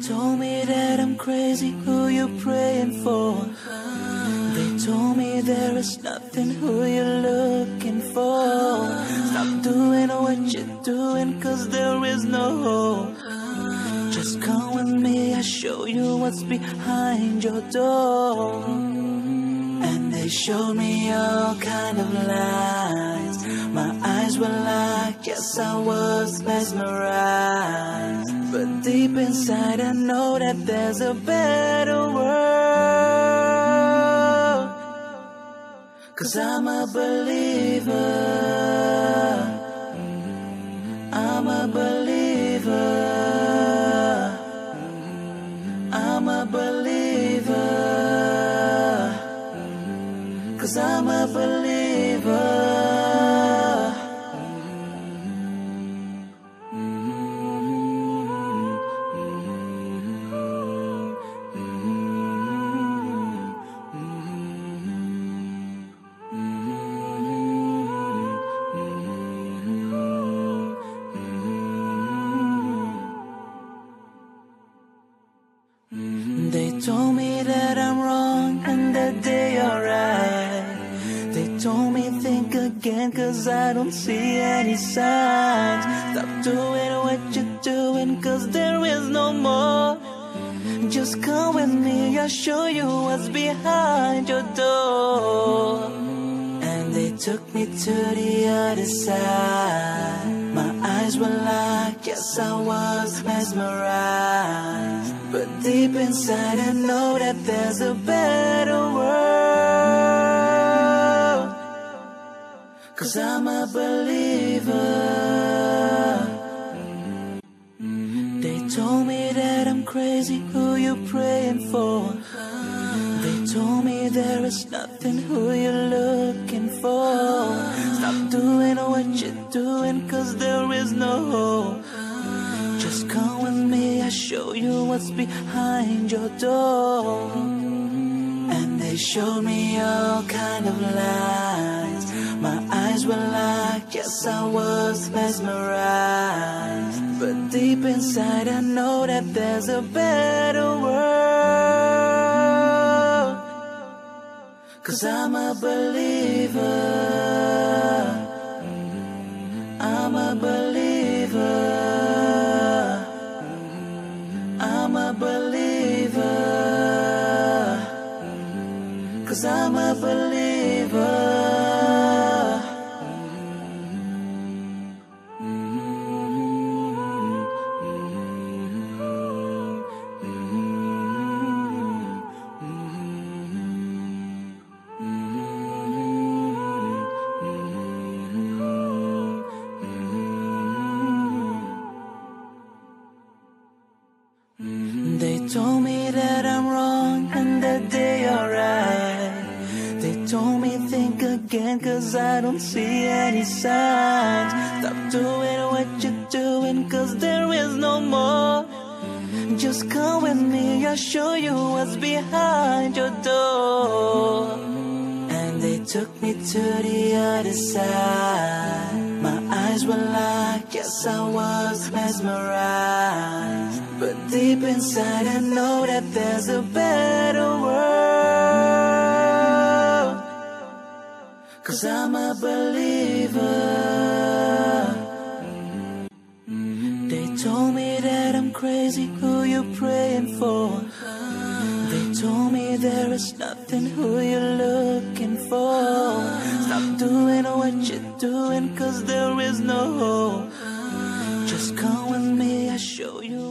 told me that I'm crazy, who you praying for? They told me there is nothing who you're looking for. Stop doing what you're doing, cause there is no hope. Just come with me, I'll show you what's behind your door. And they showed me all kind of lies. My eyes were like, yes, I was mesmerized. But deep inside, I know that there's a better world. Cause I'm a believer. Mm-hmm. I'm a believer. I'm a believer. Mm-hmm. Cause I'm a believer. Told me that I'm wrong and that they are right. They told me think again cause I don't see any signs. Stop doing what you're doing cause there is no more. Just come with me, I'll show you what's behind your door. And they took me to the other side. Eyes were like, yes, I was mesmerized. But deep inside, I know that there's a better world. Cause I'm a believer. They told me that I'm crazy, who you praying for? They told me there is nothing who you're looking what's behind your door. And they showed me all kind of lies. My eyes were locked, yes, I was mesmerized. But deep inside, I know that there's a better world. Cause I'm a believer. Cause I'm again cause I don't see any signs. Stop doing what you're doing cause there is no more. Just come with me, I'll show you what's behind your door. And they took me to the other side. My eyes were like, yes, I was mesmerized. But deep inside, I know that there's a better world. Cause I'm a believer. They told me that I'm crazy, who you praying for? They told me there is nothing who you're looking for. Stop doing what you're doing, cause there is no hope. Just come with me, I'll show you.